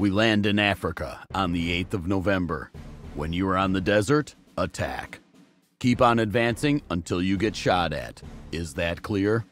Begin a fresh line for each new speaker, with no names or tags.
We land in Africa on the 8th of November. When you are on the desert, attack. Keep on advancing until you get shot at. Is that clear?